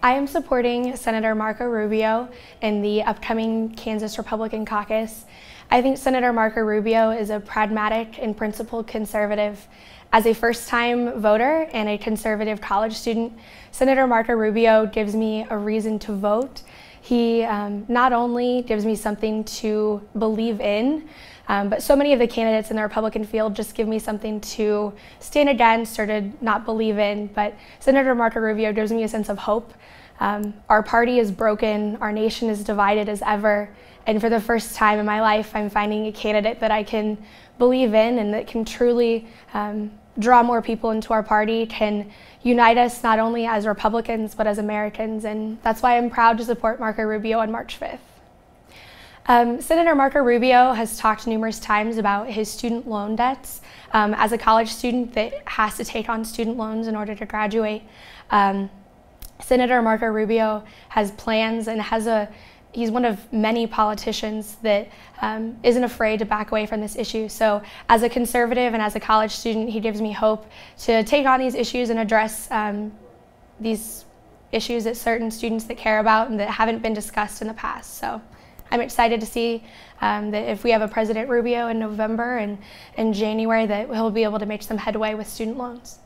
I am supporting Senator Marco Rubio in the upcoming Kansas Republican caucus. I think Senator Marco Rubio is a pragmatic and principled conservative. As a first-time voter and a conservative college student, Senator Marco Rubio gives me a reason to vote. He um, not only gives me something to believe in, um, but so many of the candidates in the Republican field just give me something to stand against or to not believe in. But Senator Marco Rubio gives me a sense of hope. Um, our party is broken, our nation is divided as ever, and for the first time in my life, I'm finding a candidate that I can believe in and that can truly um, draw more people into our party, can unite us not only as Republicans but as Americans, and that's why I'm proud to support Marco Rubio on March 5th. Um, Senator Marco Rubio has talked numerous times about his student loan debts. Um, as a college student that has to take on student loans in order to graduate, um, Senator Marco Rubio has plans and has a he's one of many politicians that um, not afraid to back away from this issue. So as a conservative and as a college student, he gives me hope to take on these issues and address um, these issues that certain students that care about and that haven't been discussed in the past. So I'm excited to see um, that if we have a President Rubio in November and in January that he'll be able to make some headway with student loans.